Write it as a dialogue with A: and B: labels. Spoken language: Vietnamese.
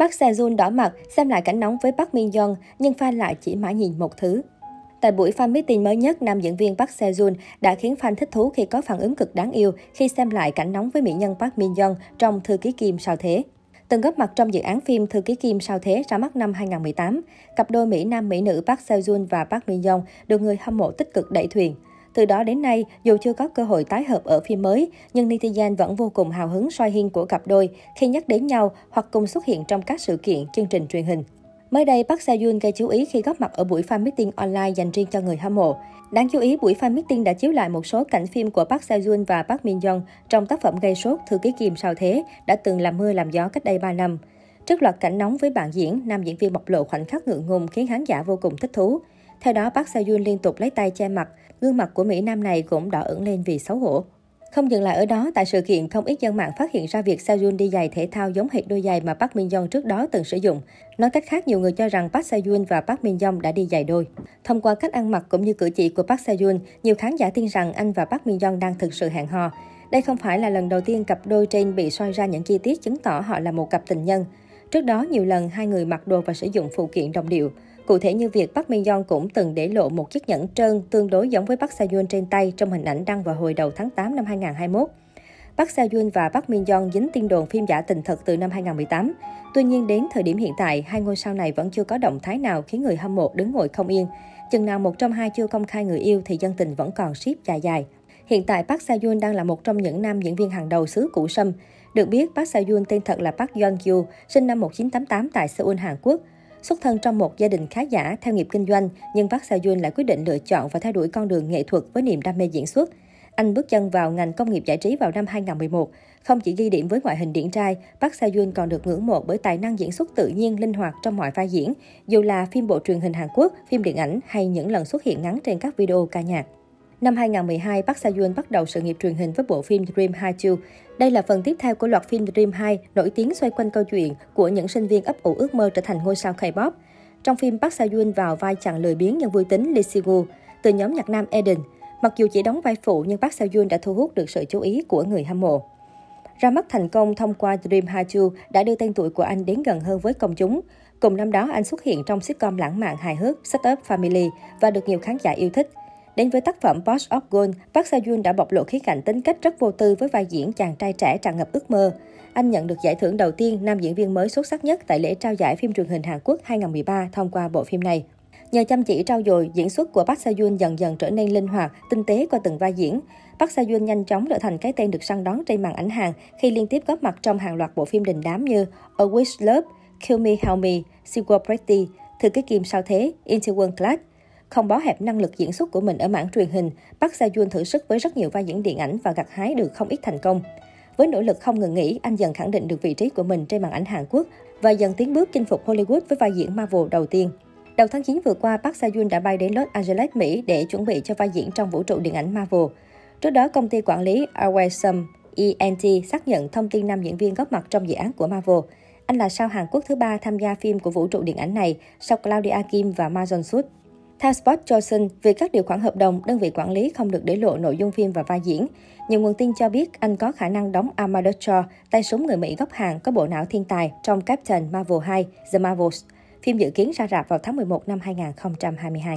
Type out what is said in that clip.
A: Park Seo-joon đỏ mặt, xem lại cảnh nóng với Park Min Young, nhưng fan lại chỉ mãi nhìn một thứ. Tại buổi fan meeting mới nhất, nam diễn viên Park Sejun đã khiến fan thích thú khi có phản ứng cực đáng yêu khi xem lại cảnh nóng với mỹ nhân Park Min Young trong Thư ký Kim sao thế. Từng góp mặt trong dự án phim Thư ký Kim sao thế ra mắt năm 2018, cặp đôi Mỹ Nam Mỹ nữ Park Seo-joon và Park Min Young được người hâm mộ tích cực đẩy thuyền. Từ đó đến nay, dù chưa có cơ hội tái hợp ở phim mới, nhưng netizen vẫn vô cùng hào hứng soi hiên của cặp đôi khi nhắc đến nhau hoặc cùng xuất hiện trong các sự kiện, chương trình truyền hình. Mới đây, Park Seo-yoon gây chú ý khi góp mặt ở buổi fan meeting online dành riêng cho người hâm mộ. Đáng chú ý, buổi fan meeting đã chiếu lại một số cảnh phim của Park Seo-yoon và Park Min Young trong tác phẩm gây sốt Thư ký Kim sao thế đã từng làm mưa làm gió cách đây 3 năm. Trước loạt cảnh nóng với bạn diễn, nam diễn viên bộc lộ khoảnh khắc ngượng ngùng khiến khán giả vô cùng thích thú. Theo đó, Park Seo-yoon liên tục lấy tay che mặt, gương mặt của Mỹ Nam này cũng đỏ ửng lên vì xấu hổ. Không dừng lại ở đó, tại sự kiện, không ít dân mạng phát hiện ra việc Seo đi giày thể thao giống hệt đôi giày mà Park Min Young trước đó từng sử dụng. Nói cách khác, nhiều người cho rằng Park Seo và Park Min Young đã đi giày đôi. Thông qua cách ăn mặc cũng như cử chỉ của Park Seo nhiều khán giả tin rằng anh và Park Min Young đang thực sự hẹn hò. Đây không phải là lần đầu tiên cặp đôi trên bị soi ra những chi tiết chứng tỏ họ là một cặp tình nhân. Trước đó, nhiều lần hai người mặc đồ và sử dụng phụ kiện đồng điệu. Cụ thể như việc Park Min Young cũng từng để lộ một chiếc nhẫn trơn tương đối giống với Park Seo Yoon trên tay trong hình ảnh đăng vào hồi đầu tháng 8 năm 2021. Park Seo Yoon và Park Min Young dính tin đồn phim giả tình thật từ năm 2018. Tuy nhiên đến thời điểm hiện tại, hai ngôi sao này vẫn chưa có động thái nào khiến người hâm mộ đứng ngồi không yên. Chừng nào một trong hai chưa công khai người yêu thì dân tình vẫn còn ship dài dài. Hiện tại Park Seo Yoon đang là một trong những nam diễn viên hàng đầu xứ Củ Sâm. Được biết, Park Seo Yoon tên thật là Park Yeon Kyu, sinh năm 1988 tại Seoul, Hàn Quốc. Xuất thân trong một gia đình khá giả theo nghiệp kinh doanh, nhưng Park Seo Joon lại quyết định lựa chọn và theo đuổi con đường nghệ thuật với niềm đam mê diễn xuất. Anh bước chân vào ngành công nghiệp giải trí vào năm 2011. Không chỉ ghi điểm với ngoại hình điển trai, Park Seo Joon còn được ngưỡng mộ bởi tài năng diễn xuất tự nhiên, linh hoạt trong mọi vai diễn, dù là phim bộ truyền hình Hàn Quốc, phim điện ảnh hay những lần xuất hiện ngắn trên các video ca nhạc. Năm 2012, Park Seo-yoon bắt đầu sự nghiệp truyền hình với bộ phim Dream High Chu. Đây là phần tiếp theo của loạt phim Dream 2, nổi tiếng xoay quanh câu chuyện của những sinh viên ấp ủ ước mơ trở thành ngôi sao K-pop. Trong phim, Park Seo-yoon vào vai chàng lười biếng nhưng vui tính Lee Sigu, từ nhóm nhạc nam Eden. Mặc dù chỉ đóng vai phụ nhưng Park Seo-yoon đã thu hút được sự chú ý của người hâm mộ. Ra mắt thành công thông qua Dream Chu đã đưa tên tuổi của anh đến gần hơn với công chúng. Cùng năm đó, anh xuất hiện trong sitcom lãng mạn hài hước Set Up Family và được nhiều khán giả yêu thích. Đến với tác phẩm Boss of Gold, Park Seo-yoon đã bộc lộ khía cạnh tính cách rất vô tư với vai diễn chàng trai trẻ tràn ngập ước mơ. Anh nhận được giải thưởng đầu tiên nam diễn viên mới xuất sắc nhất tại lễ trao giải phim truyền hình Hàn Quốc 2013 thông qua bộ phim này. Nhờ chăm chỉ trau dồi, diễn xuất của Park Seo-yoon dần dần trở nên linh hoạt, tinh tế qua từng vai diễn. Park Seo-yoon nhanh chóng trở thành cái tên được săn đón trên màn ảnh hàng khi liên tiếp góp mặt trong hàng loạt bộ phim đình đám như A Wish Love, Kill Me Help Me, Sequel Pretty, Thư ký Kim sao thế, Into One Class. Không bó hẹp năng lực diễn xuất của mình ở mảng truyền hình, Park Seo-yoon thử sức với rất nhiều vai diễn điện ảnh và gặt hái được không ít thành công. Với nỗ lực không ngừng nghỉ, anh dần khẳng định được vị trí của mình trên màn ảnh Hàn Quốc và dần tiến bước chinh phục Hollywood với vai diễn Marvel đầu tiên. Đầu tháng 9 vừa qua, Park Seo-yoon đã bay đến Los Angeles, Mỹ để chuẩn bị cho vai diễn trong vũ trụ điện ảnh Marvel. Trước đó, công ty quản lý Awesome ENT xác nhận thông tin nam diễn viên góp mặt trong dự án của Marvel. Anh là sao Hàn Quốc thứ ba tham gia phim của vũ trụ điện ảnh này sau Claudia Kim và Ma Jong Suk. Theo cho Johnson, vì các điều khoản hợp đồng, đơn vị quản lý không được để lộ nội dung phim và vai diễn. Nhiều nguồn tin cho biết anh có khả năng đóng Armando Shaw, tay súng người Mỹ gốc Hàn có bộ não thiên tài trong Captain Marvel 2, The Marvels. Phim dự kiến ra rạp vào tháng 11 năm 2022.